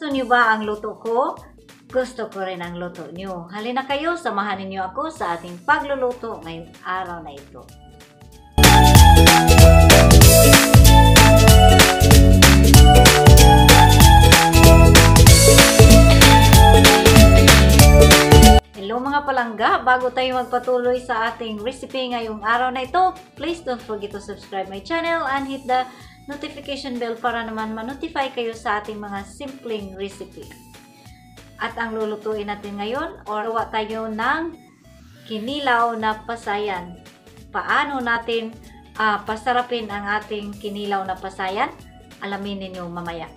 Gusto niyo ba ang luto ko? Gusto ko rin ang luto niyo. Halina kayo, samahan ninyo ako sa ating pagluluto ngayong araw na ito. Hello mga palangga! Bago tayo magpatuloy sa ating recipe ngayong araw na ito, please don't forget to subscribe my channel and hit the notification bell para naman ma-notify kayo sa ating mga simpleng recipe. At ang lulutuin natin ngayon, or tayo ng kinilaw na pasayan. Paano natin ah, pasarapin ang ating kinilaw na pasayan? Alamin ninyo mamaya.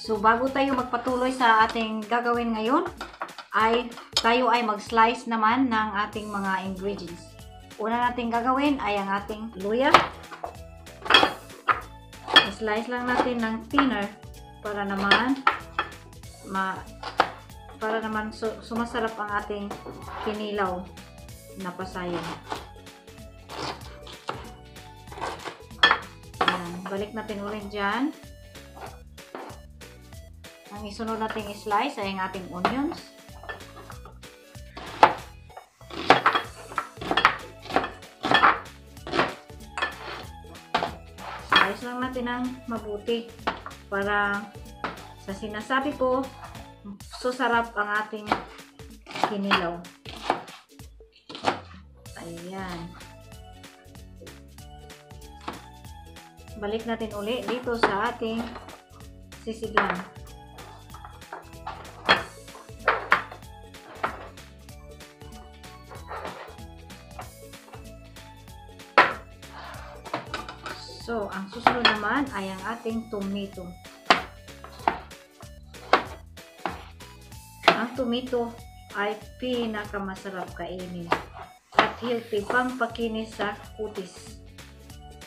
So bago tayo magpatuloy sa ating gagawin ngayon, ay tayo ay mag-slice naman ng ating mga ingredients. Una natin gagawin ay ang ating luya. I-slice lang natin ng thinner para naman ma para naman su sumasarap ang ating kinilaw na pasayan. Ayan, balik natin ulit dyan. Ang isunod nating i-slice ay ang ating onions. Natin ng mabuti para sa sinasabi ko, susarap ang ating kinilaw. Ayan. Balik natin uli dito sa ating sisiglan. So, ang susunod naman ay ang ating tomato. Ang tomato ay pinakamasarap kainin at healthy pang pakinis sa kutis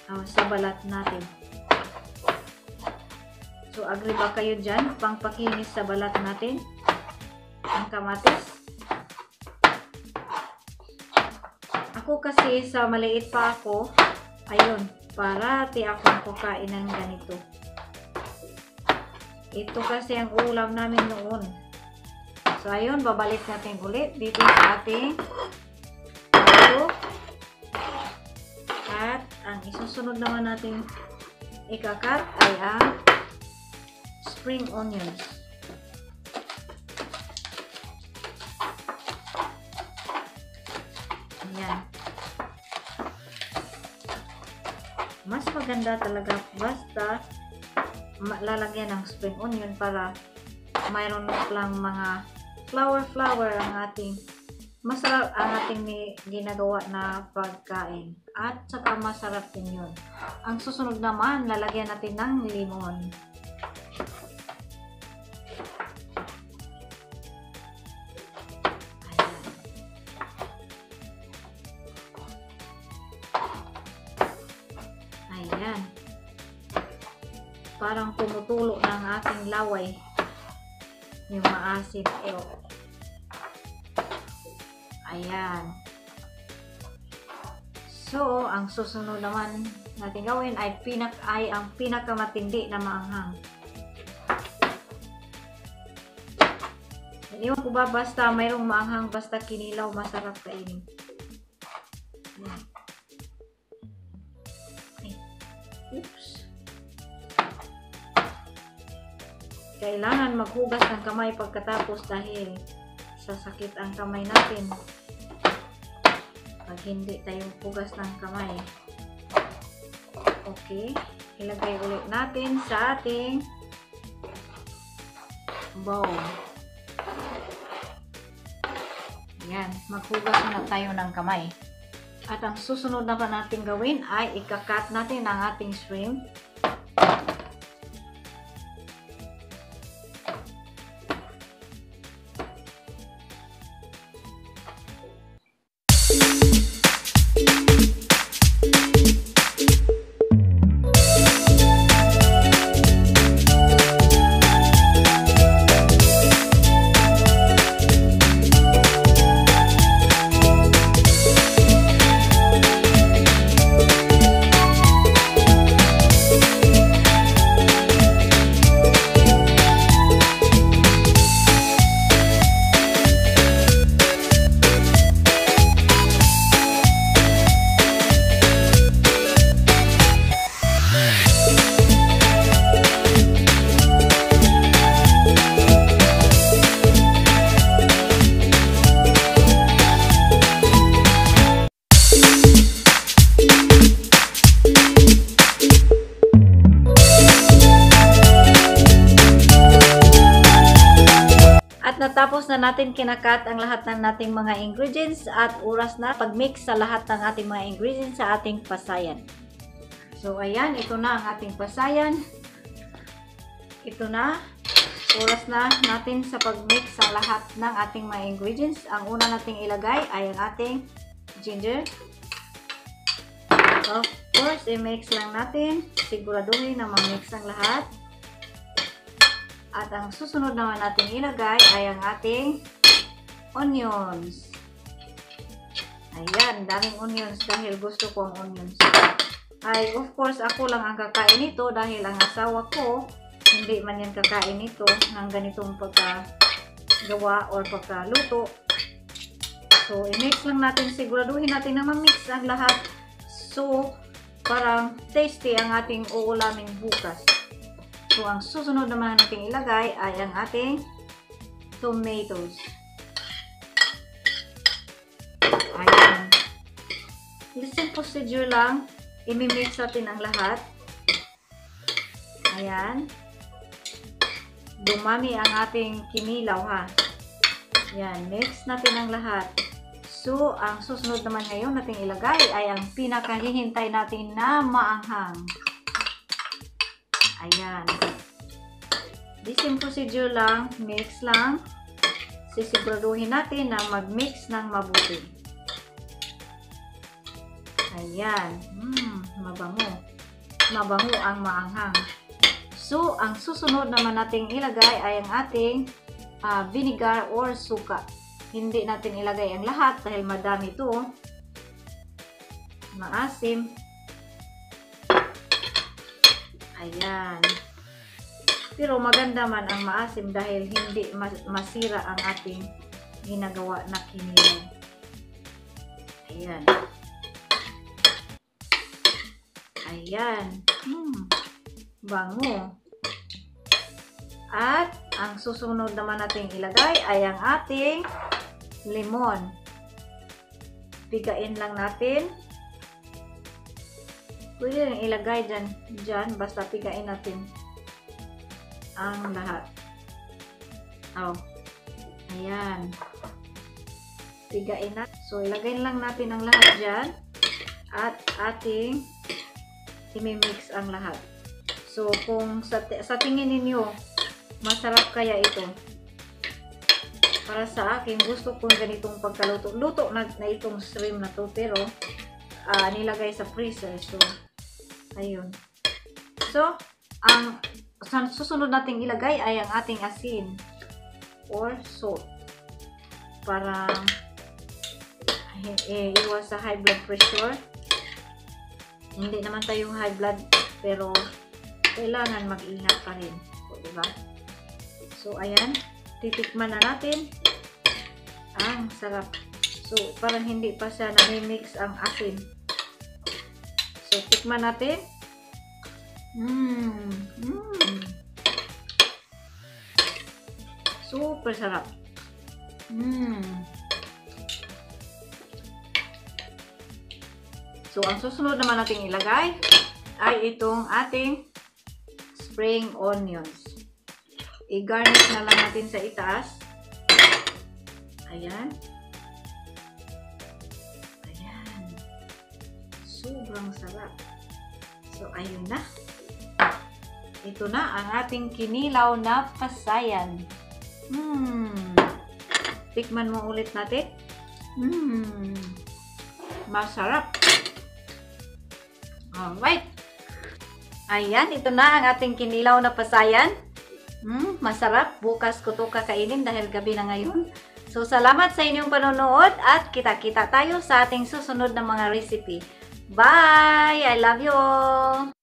uh, sa balat natin. So, agree ba kayo dyan? Pang pakinis sa balat natin ang kamatis. Ako kasi sa maliit pa ako, ayun, parati akong kukain ng ganito. Ito kasi ang ulam namin noon. So, ayun, babalik natin ulit dito sa ating ito. At ang isusunod naman natin ikakat ay ang spring onions. Mas maganda talaga basta lalagyan ng spring onion para mayroon lang mga flower flower ang ating masarap ang ating ginagawa na pagkain. At saka masarap din yun. Ang susunod naman lalagyan natin ng limon Parang tumutulo ng aking laway. Yung maasin. Eh, Ayan. So, ang susunod naman natin gawin ay, pinak ay ang pinakamatindi na maanghang. Iniwan ko ba basta mayroong maanghang basta kinilaw masarap kainin. Ayan. Kailangan maghugas ng kamay pagkatapos dahil sasakit ang kamay natin. Pag hindi tayo hugas ng kamay. Okay. Ilagay ulit natin sa ating bowl. Yan. Maghugas na tayo ng kamay. At ang susunod na pa natin gawin ay ikakat natin ang ating shrimp. Na natin kinakat ang lahat ng nating mga ingredients at oras na pag-mix sa lahat ng ating mga ingredients sa ating pasayan. So, ayan, ito na ang ating pasayan. Ito na. Oras na natin sa pag-mix sa lahat ng ating mga ingredients. Ang una nating ilagay ay ang ating ginger. Of course, i-mix lang natin. Siguraduhin na ma-mix ang lahat. At ang susunod naman natin ilagay ay ang ating onions. Ayan, daming onions dahil gusto ko ang onions. Ay, of course, ako lang ang kakain nito dahil ang asawa ko, hindi man yan kakain nito ng ganitong pagkagawa or pagkaluto. So, i-mix lang natin, siguraduhin natin na ma-mix ang lahat. So, parang tasty ang ating uulamin bukas. So, ang susunod naman natin ilagay ay ang ating tomatoes. Ayan. Listen procedure lang. Imi-mix natin ang lahat. Ayan. Dumami ang ating kinilaw ha. Ayan. Mix natin ang lahat. So, ang susunod naman ngayon nating ilagay ay ang pinakahihintay natin na maanghang. Ayan. The same procedure lang, mix lang. Sisiguraduhin natin na mag-mix ng mabuti. Ayan. Mmm, mabango. Mabango ang maanghang. So, ang susunod naman nating ilagay ay ang ating uh, vinegar or suka. Hindi natin ilagay ang lahat dahil madami ito. Maasim. Ayan. Pero maganda man ang maasim dahil hindi masira ang ating ginagawa na kinilaw. Ayan. Ayan. Hmm. Bango. At ang susunod naman natin ilagay ay ang ating lemon. Pigain lang natin. Pwede rin ilagay dyan, dyan basta pigain natin ang lahat. Oh. Ayan. Pigain na. So, ilagay lang natin ang lahat dyan. At ating imimix ang lahat. So, kung sa, sa tingin ninyo, masarap kaya ito. Para sa akin, gusto ko ganitong pagkaluto. Luto na, na itong shrimp na to, pero uh, nilagay sa freezer. So, ayun. So, ang susunod nating ilagay ay ang ating asin or salt. Para eh, iwas sa high blood pressure. Hindi naman tayong high blood pero kailangan mag-ingat pa rin. O, diba? so ayan. Titikman na natin ang sarap. So parang hindi pa siya nami-mix ang asin so tikman natin Mmm. Mmm. Super sarap. Mmm. So, ang susunod naman natin ilagay ay itong ating spring onions. I-garnish na lang natin sa itaas. Ayan. Ayan. Sobrang sarap. So, ayun na. Ito na ang ating kinilaw na pasayan. Hmm. Tikman mo ulit natin. Hmm. Masarap. Alright. Ayan, ito na ang ating kinilaw na pasayan. Hmm, masarap. Bukas ko to kakainin dahil gabi na ngayon. So, salamat sa inyong panonood at kita-kita tayo sa ating susunod na mga recipe. Bye! I love you all!